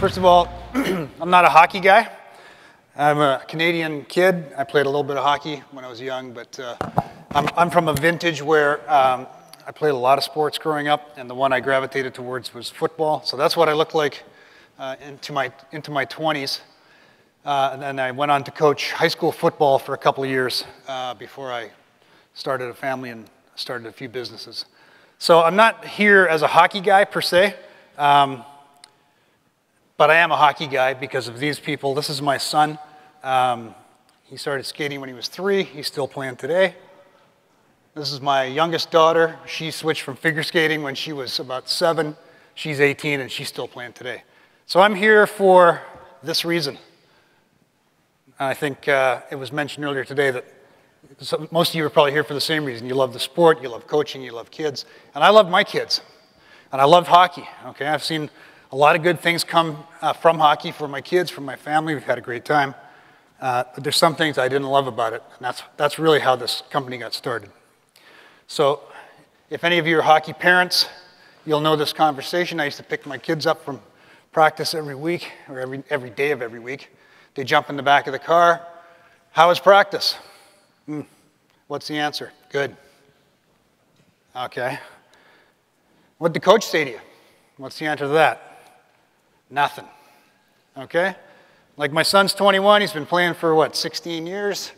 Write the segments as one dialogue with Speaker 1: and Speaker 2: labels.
Speaker 1: First of all, I'm not a hockey guy. I'm a Canadian kid. I played a little bit of hockey when I was young, but uh, I'm, I'm from a vintage where um, I played a lot of sports growing up, and the one I gravitated towards was football. So that's what I looked like uh, into, my, into my 20s. Uh, and then I went on to coach high school football for a couple of years uh, before I started a family and started a few businesses. So I'm not here as a hockey guy per se, um, but I am a hockey guy because of these people. This is my son. Um, he started skating when he was three. He's still playing today. This is my youngest daughter. She switched from figure skating when she was about seven. She's 18 and she's still playing today. So I'm here for this reason. I think uh, it was mentioned earlier today that most of you are probably here for the same reason. You love the sport, you love coaching, you love kids. And I love my kids. And I loved hockey. Okay, I've seen a lot of good things come uh, from hockey for my kids, for my family. We've had a great time. Uh, but there's some things I didn't love about it. And that's, that's really how this company got started. So if any of you are hockey parents, you'll know this conversation. I used to pick my kids up from practice every week, or every, every day of every week. They jump in the back of the car. How was practice? Hmm. What's the answer? Good. Okay. What did the coach say to you? What's the answer to that? Nothing. Okay? Like my son's 21, he's been playing for what, 16 years?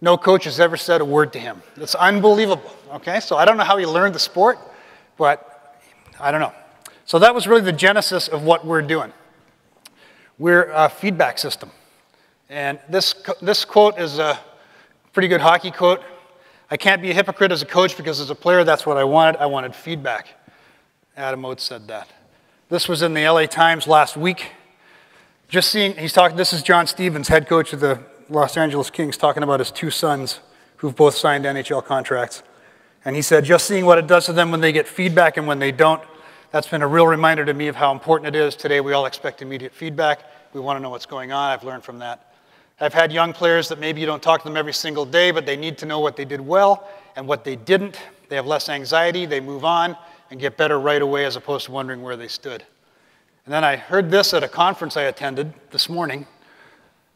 Speaker 1: No coach has ever said a word to him. It's unbelievable. Okay? So I don't know how he learned the sport, but I don't know. So that was really the genesis of what we're doing. We're a feedback system. And this, this quote is a pretty good hockey quote. I can't be a hypocrite as a coach because as a player, that's what I wanted. I wanted feedback. Adam Oates said that. This was in the LA Times last week. Just seeing, he's talking, this is John Stevens, head coach of the Los Angeles Kings, talking about his two sons who've both signed NHL contracts. And he said, just seeing what it does to them when they get feedback and when they don't, that's been a real reminder to me of how important it is. Today, we all expect immediate feedback. We want to know what's going on. I've learned from that. I've had young players that maybe you don't talk to them every single day, but they need to know what they did well and what they didn't. They have less anxiety, they move on and get better right away as opposed to wondering where they stood. And then I heard this at a conference I attended this morning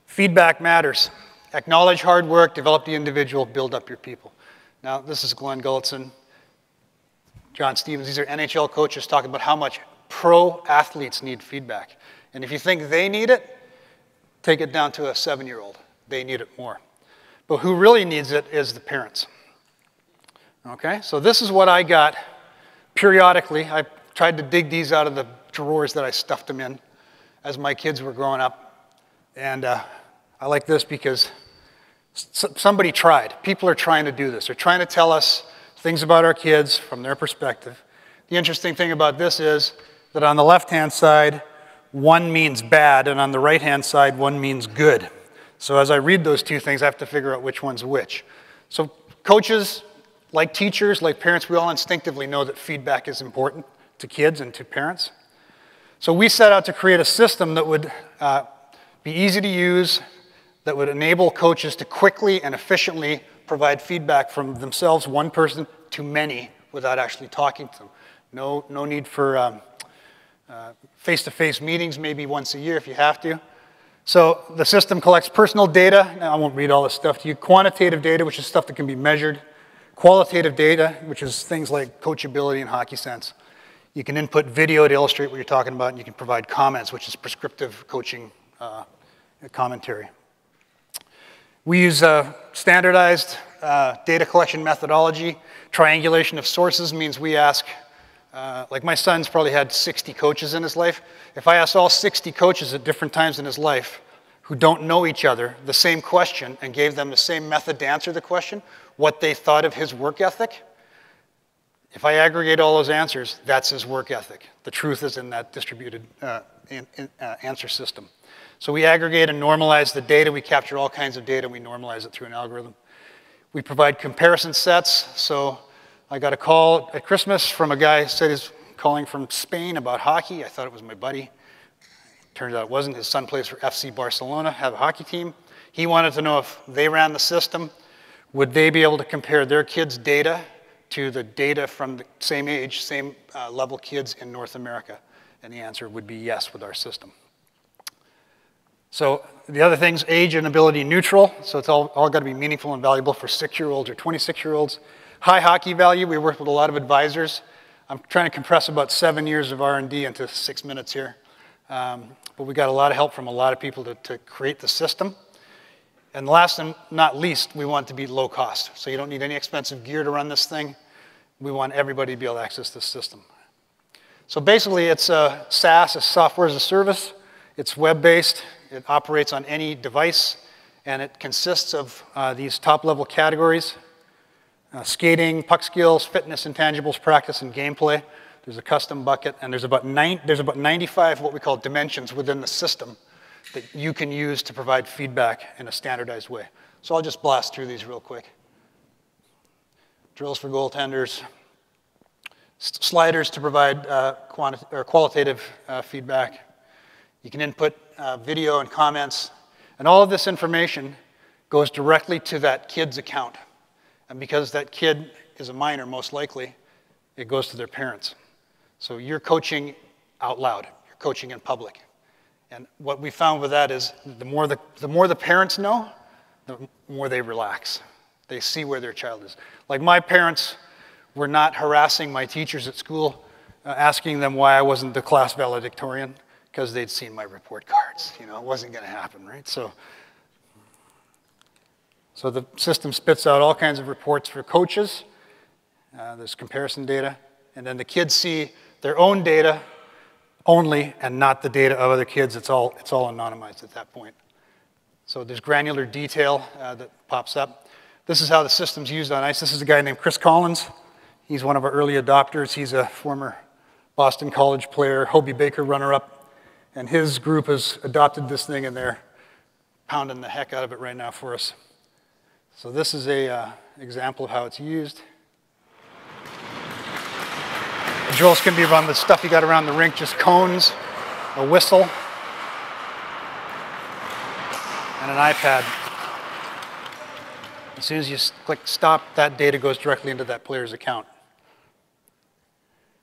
Speaker 1: feedback matters. Acknowledge hard work, develop the individual, build up your people. Now, this is Glenn Gulutzan, John Stevens. These are NHL coaches talking about how much pro athletes need feedback. And if you think they need it, Take it down to a seven year old. They need it more. But who really needs it is the parents. Okay, so this is what I got periodically. I tried to dig these out of the drawers that I stuffed them in as my kids were growing up. And uh, I like this because somebody tried. People are trying to do this. They're trying to tell us things about our kids from their perspective. The interesting thing about this is that on the left hand side, one means bad, and on the right hand side, one means good. So as I read those two things, I have to figure out which one's which. So, coaches, like teachers, like parents, we all instinctively know that feedback is important to kids and to parents. So, we set out to create a system that would uh, be easy to use, that would enable coaches to quickly and efficiently provide feedback from themselves, one person, to many without actually talking to them. No, no need for um, face to face meetings, maybe once a year if you have to. So the system collects personal data. Now, I won't read all this stuff to you. Quantitative data, which is stuff that can be measured. Qualitative data, which is things like coachability and hockey sense. You can input video to illustrate what you're talking about, and you can provide comments, which is prescriptive coaching uh, commentary. We use a standardized uh, data collection methodology. Triangulation of sources means we ask uh, like my son's probably had 60 coaches in his life. If I asked all 60 coaches at different times in his life who don't know each other the same question and gave them the same method to answer the question, what they thought of his work ethic, if I aggregate all those answers, that's his work ethic. The truth is in that distributed uh, in, in, uh, answer system. So we aggregate and normalize the data. We capture all kinds of data. And we normalize it through an algorithm. We provide comparison sets. So I got a call at Christmas from a guy who said he's calling from Spain about hockey. I thought it was my buddy. Turns out it wasn't. His son plays for FC Barcelona, have a hockey team. He wanted to know if they ran the system, would they be able to compare their kids' data to the data from the same age, same uh, level kids in North America? And the answer would be yes with our system. So the other things, age and ability neutral. So it's all, all got to be meaningful and valuable for six-year-olds or 26-year-olds. High hockey value. We work with a lot of advisors. I'm trying to compress about seven years of R&D into six minutes here. Um, but we got a lot of help from a lot of people to, to create the system. And last and not least, we want it to be low cost. So you don't need any expensive gear to run this thing. We want everybody to be able to access this system. So basically, it's a SaaS, a software as a service. It's web-based. It operates on any device, and it consists of uh, these top-level categories. Uh, skating, puck skills, fitness, intangibles, practice, and gameplay. There's a custom bucket, and there's about, nine, there's about 95 what we call dimensions within the system that you can use to provide feedback in a standardized way. So I'll just blast through these real quick. Drills for goaltenders, sliders to provide uh, or qualitative uh, feedback. You can input uh, video and comments, and all of this information goes directly to that kid's account. And because that kid is a minor, most likely, it goes to their parents. So you're coaching out loud, you're coaching in public. And what we found with that is the more the, the more the parents know, the more they relax. They see where their child is. Like my parents were not harassing my teachers at school, uh, asking them why I wasn't the class valedictorian, because they'd seen my report cards. You know, it wasn't going to happen, right? So, so the system spits out all kinds of reports for coaches. Uh, there's comparison data. And then the kids see their own data only and not the data of other kids. It's all, it's all anonymized at that point. So there's granular detail uh, that pops up. This is how the system's used on ice. This is a guy named Chris Collins. He's one of our early adopters. He's a former Boston College player, Hobey Baker runner-up, and his group has adopted this thing and they're pounding the heck out of it right now for us. So this is a uh, example of how it's used. Drills can be run with stuff you got around the rink, just cones, a whistle, and an iPad. As soon as you click stop, that data goes directly into that player's account.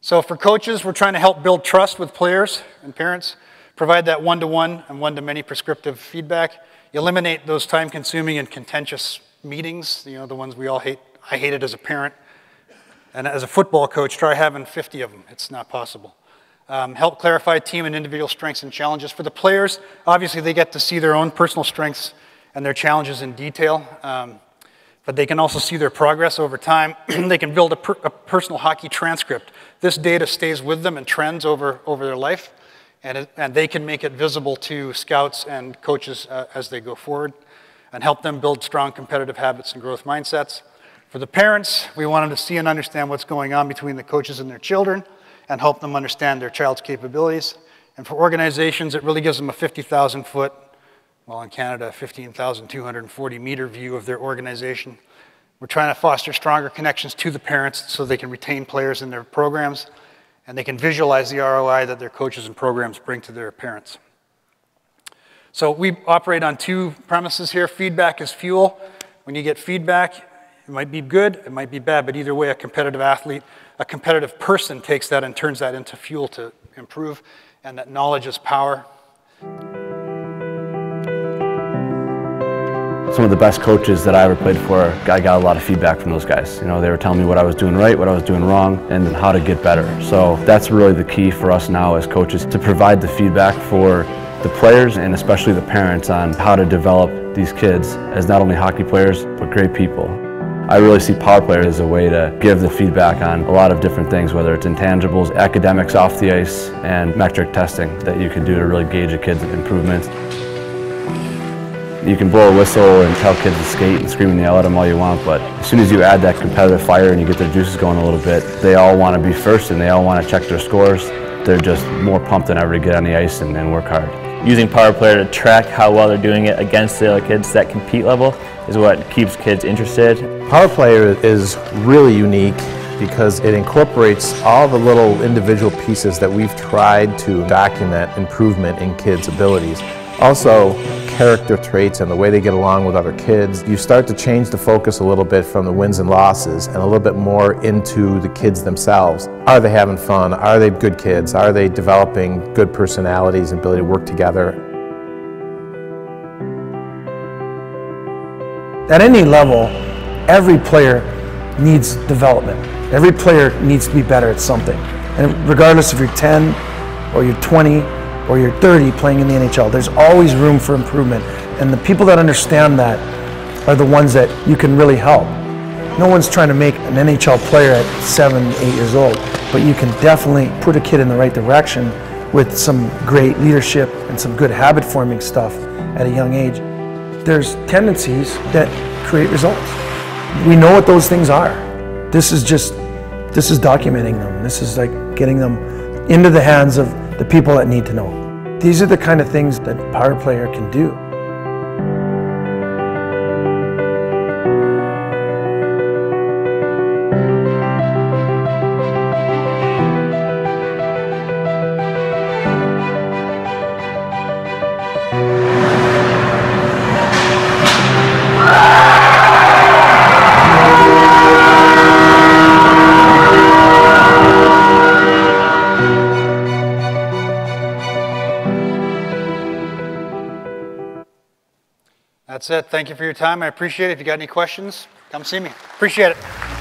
Speaker 1: So for coaches, we're trying to help build trust with players and parents, provide that one-to-one and one-to-many prescriptive feedback, eliminate those time-consuming and contentious meetings, you know, the ones we all hate. I hate it as a parent. And as a football coach, try having 50 of them. It's not possible. Um, help clarify team and individual strengths and challenges. For the players, obviously they get to see their own personal strengths and their challenges in detail, um, but they can also see their progress over time. they can build a, per a, personal hockey transcript. This data stays with them and trends over, over their life, and, it, and they can make it visible to scouts and coaches uh, as they go forward and help them build strong competitive habits and growth mindsets. For the parents, we wanted to see and understand what's going on between the coaches and their children and help them understand their child's capabilities. And for organizations, it really gives them a 50,000 foot, well, in Canada, 15,240 meter view of their organization. We're trying to foster stronger connections to the parents so they can retain players in their programs and they can visualize the ROI that their coaches and programs bring to their parents. So we operate on two premises here. Feedback is fuel. When you get feedback, it might be good, it might be bad, but either way, a competitive athlete, a competitive person takes that and turns that into fuel to improve, and that knowledge is power.
Speaker 2: Some of the best coaches that I ever played for, I got a lot of feedback from those guys. You know, they were telling me what I was doing right, what I was doing wrong, and how to get better. So that's really the key for us now as coaches, to provide the feedback for the players and especially the parents on how to develop these kids as not only hockey players, but great people. I really see Power Player as a way to give the feedback on a lot of different things, whether it's intangibles, academics off the ice, and metric testing that you can do to really gauge a kid's improvements. You can blow a whistle and tell kids to skate and scream and yell at them all you want, but as soon as you add that competitive fire and you get their juices going a little bit, they all want to be first and they all want to check their scores. They're just more pumped than ever to get on the ice and, and work hard.
Speaker 3: Using Power Player to track how well they're doing it against the other kids that compete level is what keeps kids interested.
Speaker 4: Power Player is really unique because it incorporates all the little individual pieces that we've tried to document improvement in kids' abilities. Also, character traits and the way they get along with other kids. You start to change the focus a little bit from the wins and losses and a little bit more into the kids themselves. Are they having fun? Are they good kids? Are they developing good personalities and ability to work together?
Speaker 5: At any level, every player needs development. Every player needs to be better at something. And regardless if you're 10 or you're 20 or you're 30 playing in the NHL, there's always room for improvement. And the people that understand that are the ones that you can really help. No one's trying to make an NHL player at seven, eight years old, but you can definitely put a kid in the right direction with some great leadership and some good habit forming stuff at a young age. There's tendencies that create results. We know what those things are. This is just, this is documenting them. This is like getting them into the hands of the people that need to know. These are the kind of things that a power player can do.
Speaker 1: That's it. Thank you for your time. I appreciate it. If you got any questions, come see me. Appreciate it.